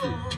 Oh.